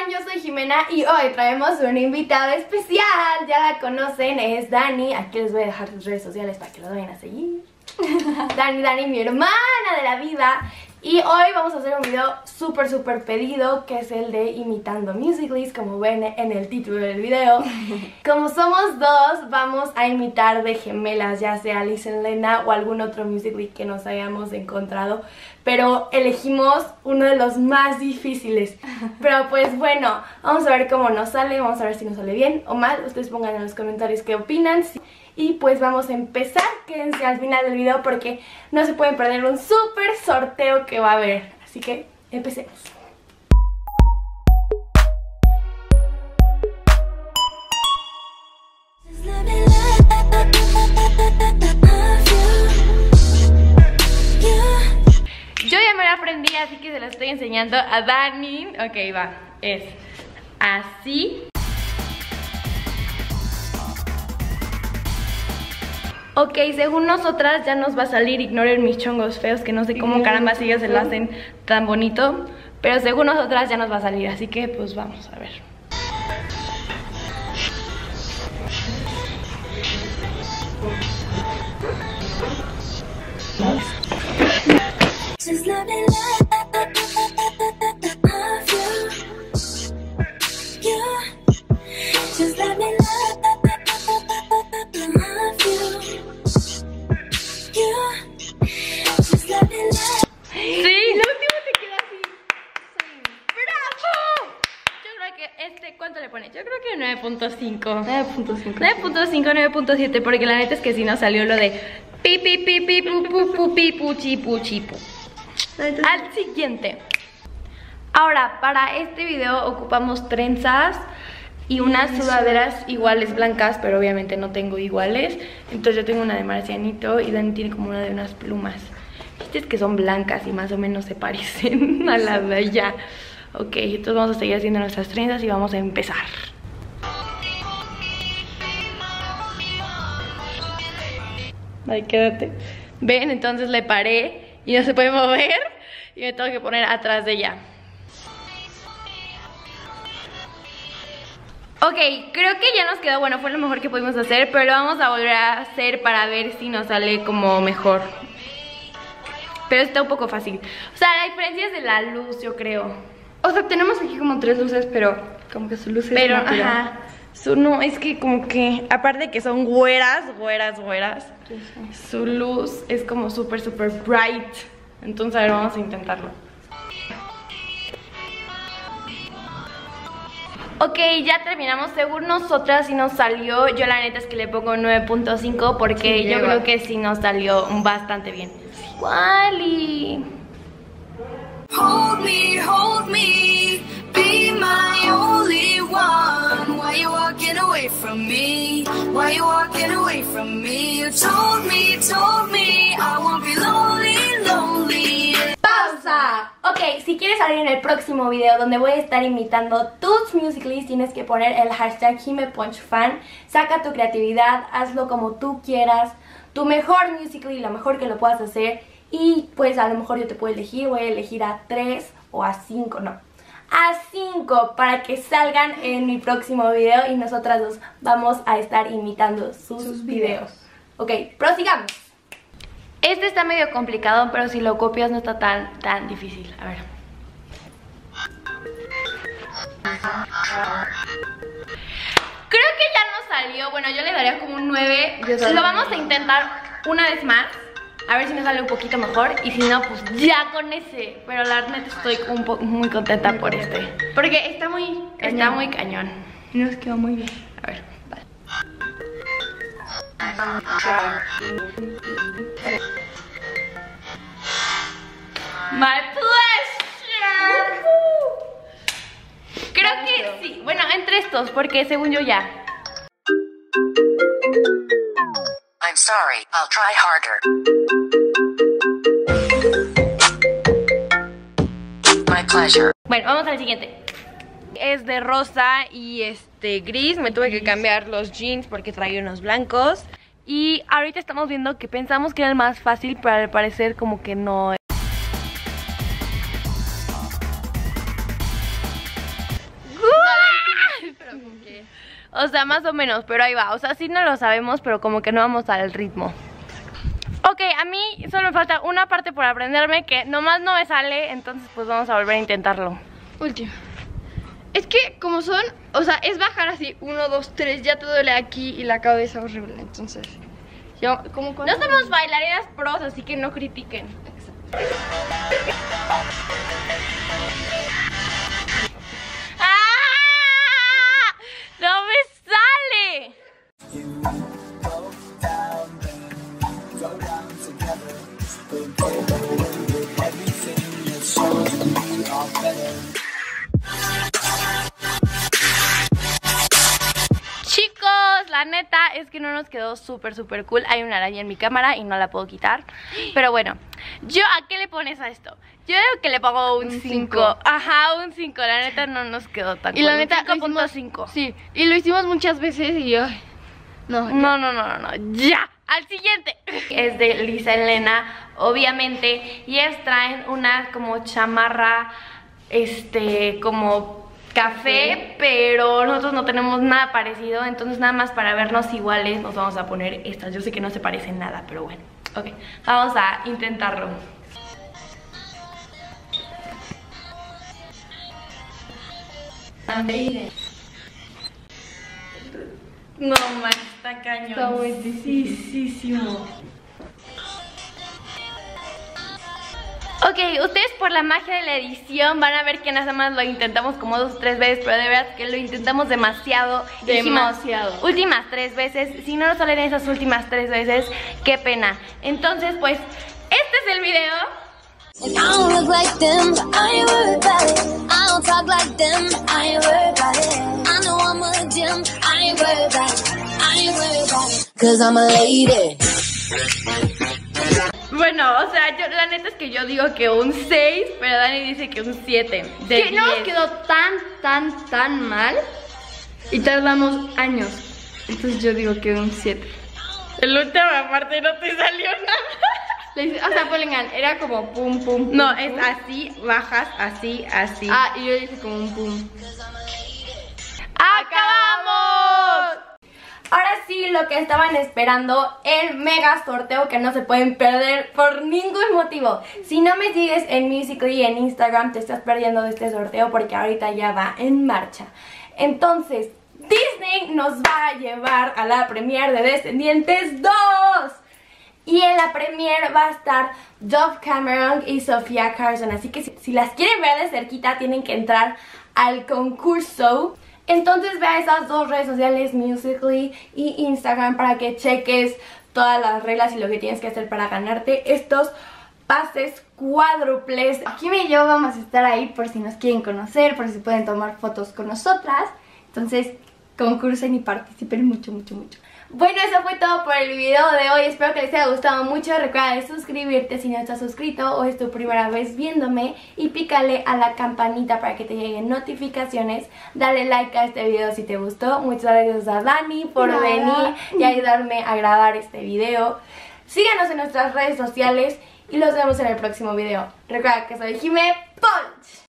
están? Yo soy Jimena y hoy traemos una invitada especial. Ya la conocen, es Dani. Aquí les voy a dejar sus redes sociales para que lo vayan a seguir. Dani, Dani, mi hermana de la vida. Y hoy vamos a hacer un video súper, súper pedido, que es el de imitando Musicallys, como ven en el título del video. Como somos dos, vamos a imitar de gemelas, ya sea Alice en Lena o algún otro Musically que nos hayamos encontrado. Pero elegimos uno de los más difíciles. Pero pues bueno, vamos a ver cómo nos sale, vamos a ver si nos sale bien o mal. Ustedes pongan en los comentarios qué opinan. Y pues vamos a empezar, quédense al final del video porque no se pueden perder un súper sorteo que va a haber. Así que empecemos. Así que se lo estoy enseñando a Dani. Ok, va, es así. Ok, según nosotras ya nos va a salir, ignoren mis chongos feos, que no sé cómo caramba si ellos se lo hacen tan bonito. Pero según nosotras ya nos va a salir, así que pues vamos a ver. Just love 9.5. 9.5. 9.5, 9.7, porque la neta es que sí nos salió lo de pi pi pi pi pu pu pu pi pu. Al siguiente. Ahora, para este video ocupamos trenzas y unas sudaderas iguales blancas, pero obviamente no tengo iguales. Entonces yo tengo una de marcianito y Dani tiene como una de unas plumas. Viste que son blancas y más o menos se parecen a la de ella. Ok, entonces vamos a seguir haciendo nuestras trenzas y vamos a empezar. Ay, quédate. Ven, entonces le paré y no se puede mover y me tengo que poner atrás de ella. Ok, creo que ya nos quedó, bueno, fue lo mejor que pudimos hacer, pero lo vamos a volver a hacer para ver si nos sale como mejor. Pero está un poco fácil. O sea, la diferencia es de la luz, yo creo. O sea, tenemos aquí como tres luces, pero como que su luz es Pero, natural. ajá. Su no, es que como que, aparte de que son güeras, güeras, güeras, su luz es como súper, súper bright. Entonces, a ver, vamos a intentarlo. Ok, ya terminamos. Según nosotras sí nos salió. Yo la neta es que le pongo 9.5 porque Sí, yo creo que sí nos salió bastante bien. Wally. Hold me, hold me, be my only one. Why you walking away from me? Why you walking away from me? You told me, told me I won't be lonely, lonely. ¡Pausa! Ok, si quieres salir en el próximo video donde voy a estar imitando tus musicallys, tienes que poner el hashtag JimePunchFan. Saca tu creatividad, hazlo como tú quieras. Tu mejor musically, lo mejor que lo puedas hacer. Y pues a lo mejor yo te puedo elegir, voy a elegir a 3 o a 5, no. A 5 para que salgan en mi próximo video y nosotras dos vamos a estar imitando sus, Sus videos. videos. Ok, prosigamos. Este está medio complicado, pero si lo copias no está tan, tan difícil. A ver. Creo que ya no salió. Bueno, yo le daría como un 9. Yo también. Lo vamos a intentar una vez más. A ver si me sale un poquito mejor. Y si no, pues ya con ese. Pero la neta estoy un po- muy contenta por este. Porque está muy, está Cañón. muy cañón. Y nos quedó muy bien. A ver, vale. My pleasure. Creo que sí. Bueno, entre estos, porque según yo ya. I'm sorry, I'll try pleasure. Bueno, vamos al siguiente. Es de rosa y este gris. Me tuve que cambiar los jeans porque traía unos blancos. Y ahorita estamos viendo que pensamos que era el más fácil, pero al parecer como que no. O sea, más o menos, pero ahí va. O sea, sí no lo sabemos, pero como que no vamos al ritmo. Ok, a mí solo me falta una parte por aprenderme que nomás no me sale, entonces pues vamos a volver a intentarlo. Último. Es que como son, o sea, es bajar así, uno, dos, tres, ya te duele aquí y la cabeza horrible, entonces. Yo, como No somos bailarinas pros, así que no critiquen. La neta es que no nos quedó súper, súper cool. Hay una araña en mi cámara y no la puedo quitar. Pero bueno, yo ¿a qué le pones a esto? Yo creo que le pongo un Un 5. cinco. Ajá, un 5. La neta no nos quedó tan Y la neta, lo 5.5. Sí, y lo hicimos muchas veces y ay, no, No, no, no, no, no. Ya. Al siguiente. Es de Lisa Elena, obviamente. Y ellas traen una como chamarra, este, como café, pero nosotros no tenemos nada parecido. Entonces nada más para vernos iguales nos vamos a poner estas. Yo sé que no se parecen nada, pero bueno. Ok, vamos a intentarlo. No, man, está cañón. Está muy Ok, ustedes por la magia de la edición van a ver que nada más lo intentamos como dos o tres veces, pero de verdad que lo intentamos demasiado. Dijimos, Demasiado. últimas tres veces, si no nos salen esas últimas tres veces, qué pena. Entonces, pues, este es el video. Bueno, o sea, yo, la neta es que yo digo que un 6, pero Dani dice que un 7. De que no nos 10. quedó tan, tan, tan mal y tardamos años. Entonces yo digo que un 7. El última parte no te salió nada. O sea, Polengan, era como pum, pum, pum. No, pum. es así, bajas, así, así. Ah, y yo hice como un pum. Ahora sí, lo que estaban esperando, el mega sorteo que no se pueden perder por ningún motivo. Si no me sigues en Musical.ly en Instagram, te estás perdiendo de este sorteo porque ahorita ya va en marcha. Entonces, Disney nos va a llevar a la premiere de Descendientes 2. Y en la premiere va a estar Dove Cameron y Sofía Carson. Así que si, si las quieren ver de cerquita, tienen que entrar al concurso. Entonces ve a esas dos redes sociales, Musical.ly y Instagram, para que cheques todas las reglas y lo que tienes que hacer para ganarte estos pases cuádruples. Jimmy y yo vamos a estar ahí por si nos quieren conocer, por si pueden tomar fotos con nosotras. Entonces, concursen y participen mucho, mucho, mucho. Bueno, eso fue todo por el video de hoy. Espero que les haya gustado mucho. Recuerda suscribirte si no estás suscrito o es tu primera vez viéndome. Y pícale a la campanita para que te lleguen notificaciones. Dale like a este video si te gustó. Muchas gracias a Dani por Nada. venir y ayudarme a grabar este video. Síganos en nuestras redes sociales y los vemos en el próximo video. Recuerda que soy Jime Punch.